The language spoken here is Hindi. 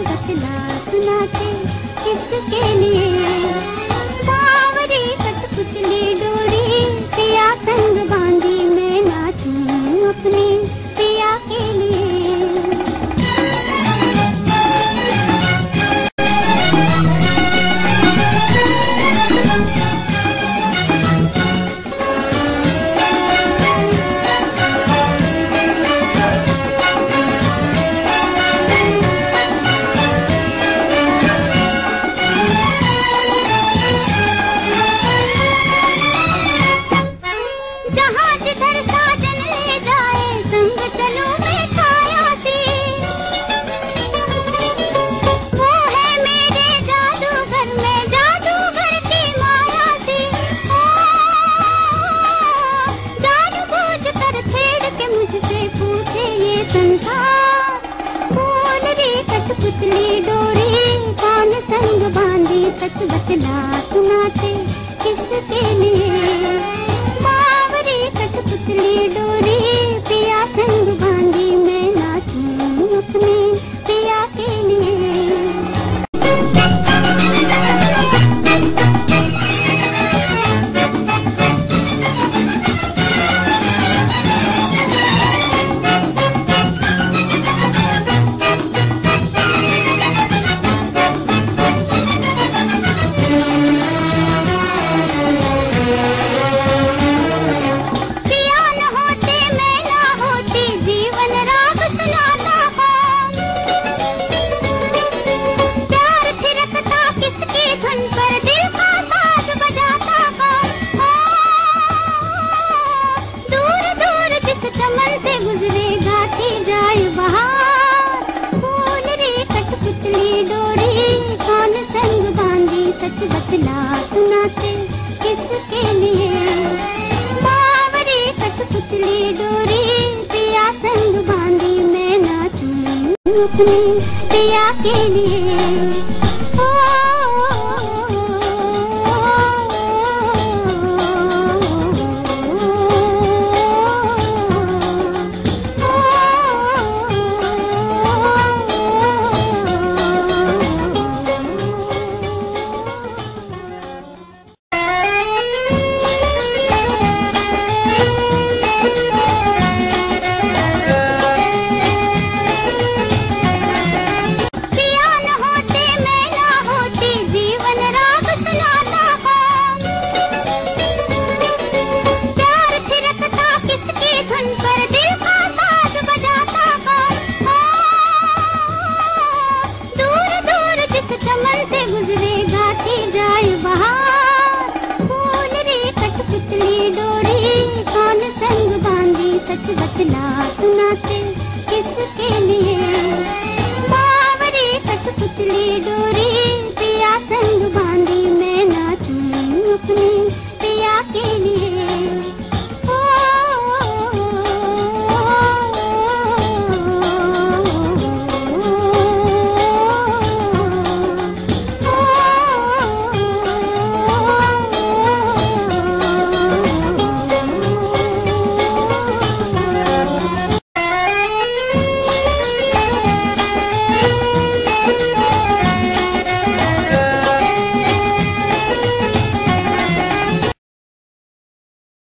बतला सुना के किसके लिए कथपुत बाधि कथपना सुमा डोरी पिया संग बांधी मैं नाचूं अपने पिया के लिए। वचना